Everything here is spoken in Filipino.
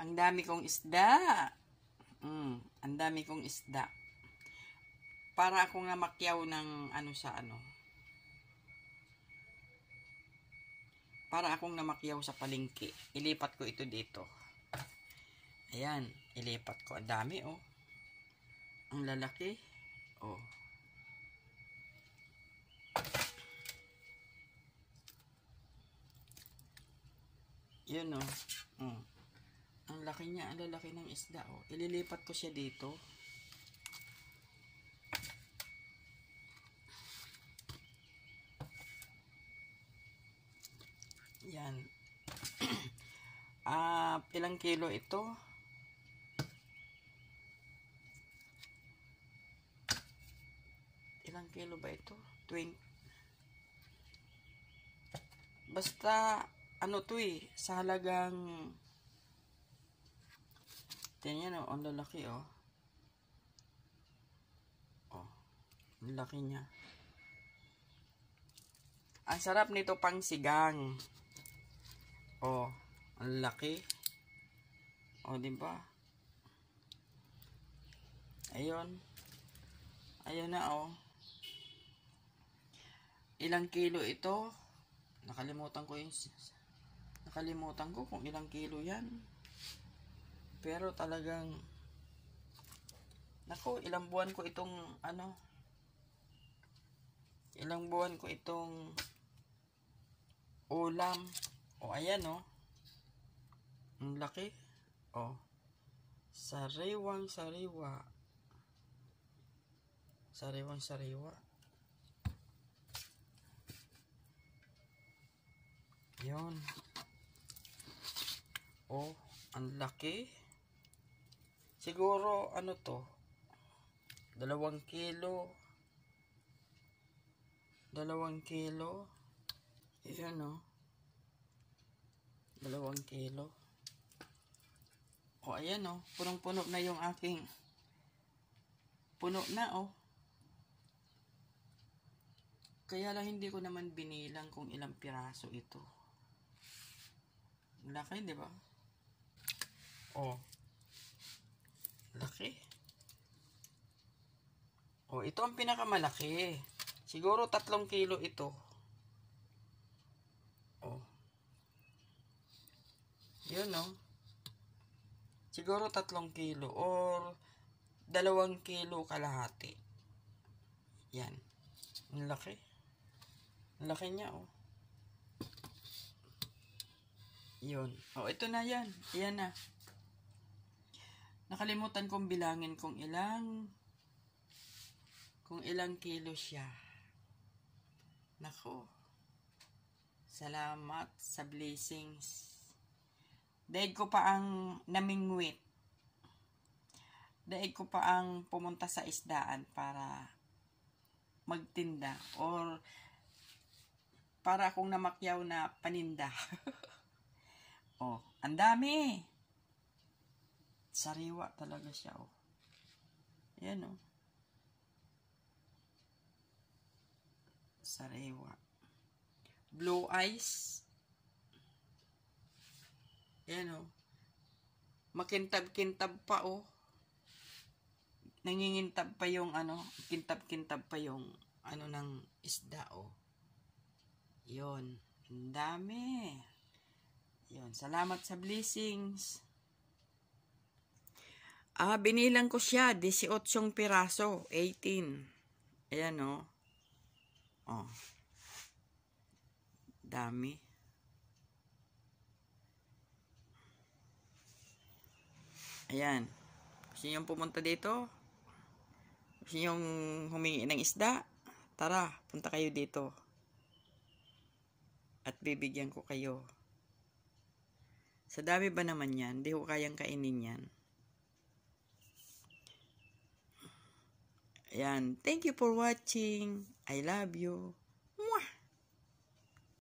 Ang dami kong isda. Mm, ang dami kong isda. Para ako nga makyaw ng ano sa ano. Para akong namakyaw sa palengke. Ilipat ko ito dito. Ayan, ilipat ko. Ang dami, oh. Ang lalaki. Oh. Yun, oh. Mm. Laki niya, ang lalaki ng isda, oh. Ililipat ko siya dito. Yan. Ah, ilang kilo ito? Ilang kilo ba ito? 20. Basta, ano to eh, sa halagang, tingnan oh, ang lalaki oh. Oh, ang niya. Ang sarap nito pang sigang. Oh, ang laki. Oh, di ba? Ayun. Ayun na oh. Ilang kilo ito? Nakalimutan ko yung nakalimutan ko kung ilang kilo 'yan. Pero talagang Nako, ilang buwan ko itong ano ilang buwan ko itong ulam. O, ayan, o. Ang laki. O. Sariwang sariwa. Sariwang sariwa. Yun. O, ang laki. Siguro, ano to? Dalawang kilo. Dalawang kilo. Ayan, o. Dalawang kilo. O, ayan, o. Punong-puno na yung aking puno na, o. Kaya lang hindi ko naman binilang kung ilang piraso ito. Laki, di ba? O. Laki. O, ito ang pinakamalaki. Siguro tatlong kilo ito. O. Yun, no? Siguro tatlong kilo or dalawang kilo kalahati. Yan. Ang laki. Ang laki niya, oh. Yun. Oh, ito na yan. Yan na. Nakalimutan kong bilangin kung ilang kung ilang kilo siya. Nako. Salamat sa blessings. Daig ko pa ang namingwit. Daig ko pa ang pumunta sa isdaan para magtinda or para akong namakyaw na paninda. oh, ang dami. Sariwa talaga siya, oh. Ayan, oh. Sariwa. Blue eyes. Ayan, oh. Makintab-kintab pa, oh. Nangingintab pa yung, ano, kintab-kintab pa yung, ano, ng isda, oh. Yun. Ang dami. Yun. Salamat sa blessings. Ah, binilang ko siya. 18 piraso. 18. Ayan, oh. Oh. Dami. Ayan. Gusto nyo pumunta dito? Gusto nyo humingi ng isda? Tara, punta kayo dito. At bibigyan ko kayo. Sa dami ba naman yan? Hindi ko kayang kainin yan. Ayan. Thank you for watching. I love you.